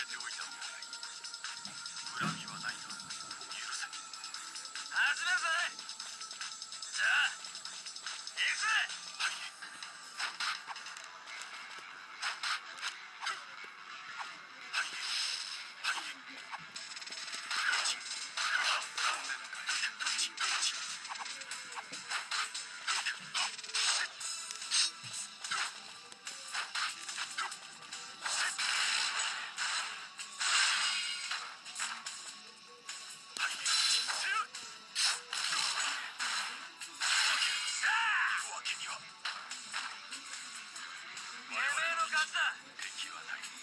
れておいた方がいい。はず敵はない